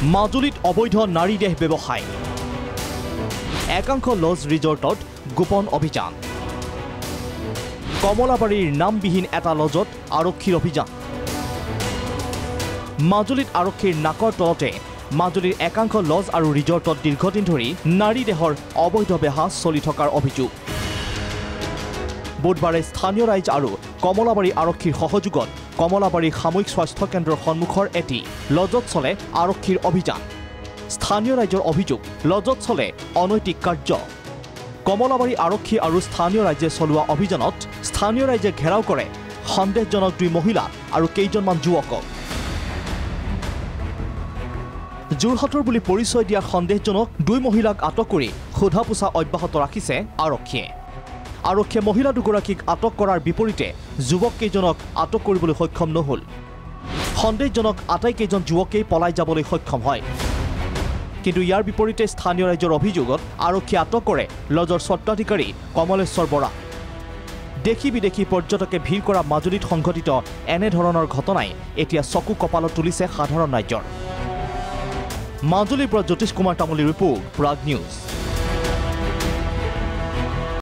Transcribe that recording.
মাজুলীত অবৈধ নাৰী দেহ ব্যৱসায়। একাংশ লজ ৰিজৰ্টত গোপন অভিযান। কমলাবাৰীৰ নামবিহীন এটা লজত আৰক্ষীৰ অভিযান। মাজুলীত আৰক্ষীৰ নাকৰ তলতে মাজুলীৰ একাংশ লজ আৰু ৰিজৰ্টত দীৰ্ঘদিন ধৰি নাৰী দেহৰ অবৈধ বেহাজ চলি থকাৰ অভিযোগ। বুধবাৰে স্থানীয় ৰাইজ আৰু কমলাবাৰী আৰক্ষীৰ সহযোগত কমলাবাৰী সামূহিক স্বাস্থ্য কেন্দ্ৰৰ সন্মুখৰ এটি লজত চলে আৰক্ষীৰ অভিযান। স্থানীয় ৰাইজৰ অভিযোগ লজত চলে অনৈতিক কাৰ্য। কমলাবাৰী আৰক্ষী আৰু স্থানীয় ৰাইজে চলোৱা অভিযানত স্থানীয় ৰাইজে ঘেৰাও কৰে সন্দেহজনক দুই মহিলা আৰু কেইজনমান যুৱকক। যোৰহাটৰ বুলি পৰিচয় দিয়া সন্দেহজনক দুই মহিলাক আটক কৰি সোধা পোছা অব্যাহত ৰাখিছে আৰক্ষীয়ে। আৰক্ষীয়ে মহিলা দুগৰাকীক আটক কৰাৰ বিপৰীতে যুৱককেইজনক আটক কৰিবলৈ সক্ষম নহ'ল। সন্দেহজনক আটাইকেইজন যুৱকেই পলাই যাবলৈ সক্ষম হয়। কিন্তু ইয়াৰ বিপৰীতে স্থানীয় ৰাইজৰ অভিযোগত আৰক্ষীয়ে আটক কৰে লজৰ স্বত্বাধিকাৰী কমলেশ্বৰ বৰা। দেশী বিদেশী পৰ্যটকে ভিৰ কৰা মাজুলীত সংঘটিত এনেধৰণৰ ঘটনাই এতিয়া চকু কপালত তুলিছে সাধাৰণ ৰাইজৰ। মাজুলীৰ পৰা জ্যোতিষ কুমাৰ তামুলীৰ ৰিপৰ্ট প্ৰাগ নিউজ।